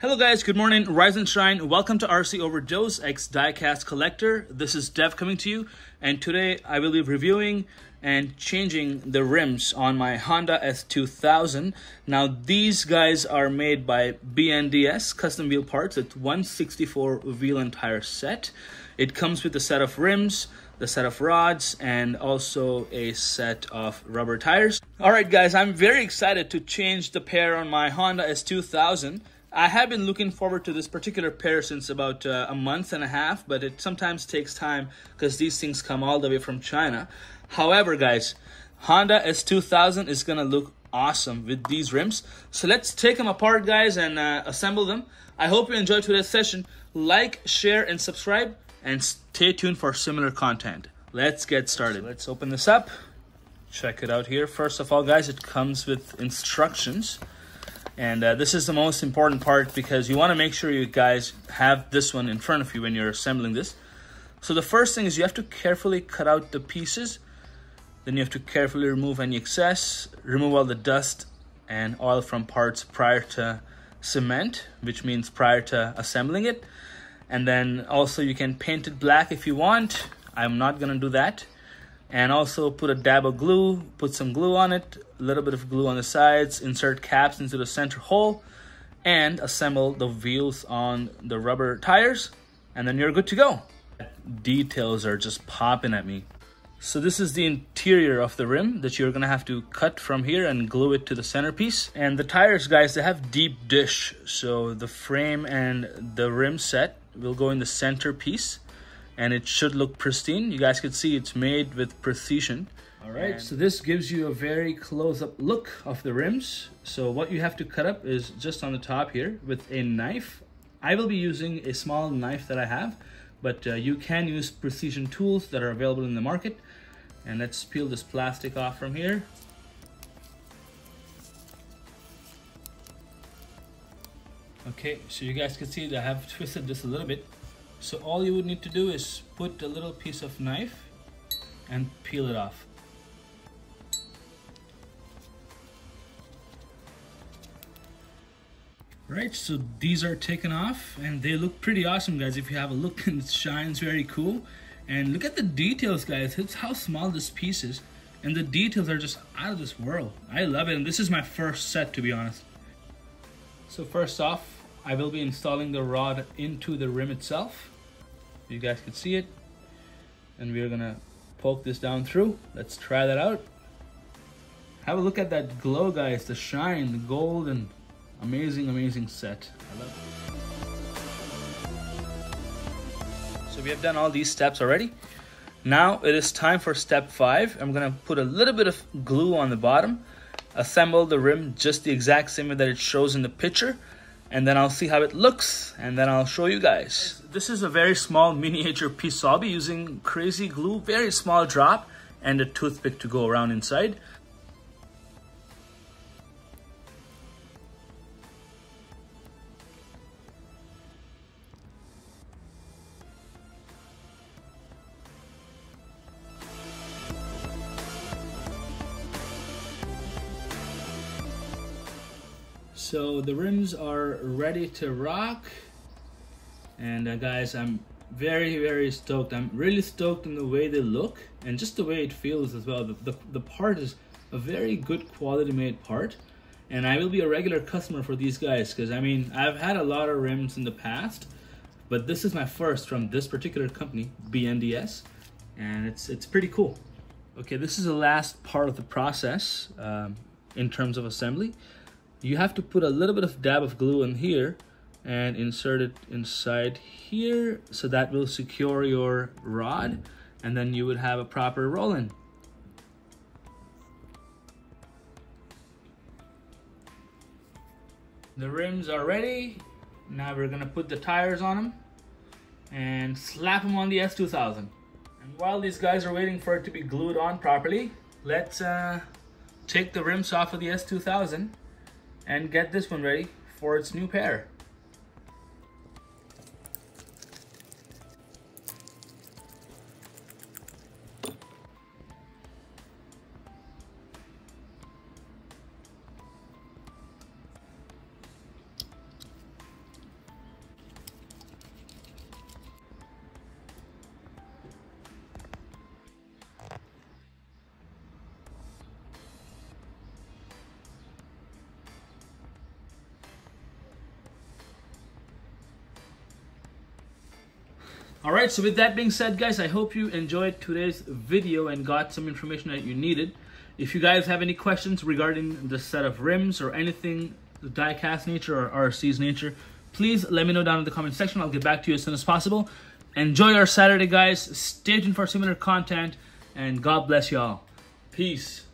Hello guys, good morning, rise and shine. Welcome to RC Overdose X Diecast Collector. This is Dev coming to you, and today I will be reviewing and changing the rims on my Honda S2000. Now these guys are made by BNDS Custom Wheel Parts. It's 164 wheel and tire set. It comes with a set of rims, the set of rods, and also a set of rubber tires. All right guys, I'm very excited to change the pair on my Honda S2000. I have been looking forward to this particular pair since about uh, a month and a half, but it sometimes takes time because these things come all the way from China. However, guys, Honda S2000 is going to look awesome with these rims. So let's take them apart, guys, and uh, assemble them. I hope you enjoyed today's session. Like, share, and subscribe, and stay tuned for similar content. Let's get started. So let's open this up. Check it out here. First of all, guys, it comes with instructions. And uh, this is the most important part because you want to make sure you guys have this one in front of you when you're assembling this. So the first thing is you have to carefully cut out the pieces. Then you have to carefully remove any excess, remove all the dust and oil from parts prior to cement, which means prior to assembling it. And then also you can paint it black if you want. I'm not going to do that and also put a dab of glue, put some glue on it, a little bit of glue on the sides, insert caps into the center hole, and assemble the wheels on the rubber tires, and then you're good to go. Details are just popping at me. So this is the interior of the rim that you're gonna have to cut from here and glue it to the centerpiece. And the tires, guys, they have deep dish. So the frame and the rim set will go in the centerpiece and it should look pristine. You guys can see it's made with precision. All right, and so this gives you a very close-up look of the rims. So what you have to cut up is just on the top here with a knife. I will be using a small knife that I have, but uh, you can use precision tools that are available in the market. And let's peel this plastic off from here. Okay, so you guys can see that I have twisted this a little bit so all you would need to do is put a little piece of knife and peel it off. Right, so these are taken off and they look pretty awesome guys. If you have a look and it shines very cool. And look at the details guys, it's how small this piece is. And the details are just out of this world. I love it and this is my first set to be honest. So first off, I will be installing the rod into the rim itself. You guys can see it. And we're gonna poke this down through. Let's try that out. Have a look at that glow, guys. The shine, the gold, and amazing, amazing set. So we have done all these steps already. Now it is time for step five. I'm gonna put a little bit of glue on the bottom, assemble the rim just the exact same way that it shows in the picture, and then I'll see how it looks and then I'll show you guys. This is a very small miniature piece so I'll be using crazy glue, very small drop and a toothpick to go around inside. So the rims are ready to rock. And uh, guys, I'm very, very stoked. I'm really stoked in the way they look and just the way it feels as well. The, the, the part is a very good quality made part. And I will be a regular customer for these guys because I mean, I've had a lot of rims in the past, but this is my first from this particular company, BNDS, and it's, it's pretty cool. Okay, this is the last part of the process um, in terms of assembly you have to put a little bit of dab of glue in here and insert it inside here so that will secure your rod and then you would have a proper roll-in. The rims are ready. Now we're gonna put the tires on them and slap them on the S2000. And while these guys are waiting for it to be glued on properly, let's uh, take the rims off of the S2000 and get this one ready for its new pair. All right, so with that being said, guys, I hope you enjoyed today's video and got some information that you needed. If you guys have any questions regarding the set of rims or anything, the die-cast nature or RC's nature, please let me know down in the comment section. I'll get back to you as soon as possible. Enjoy our Saturday, guys. Stay tuned for similar content, and God bless y'all. Peace.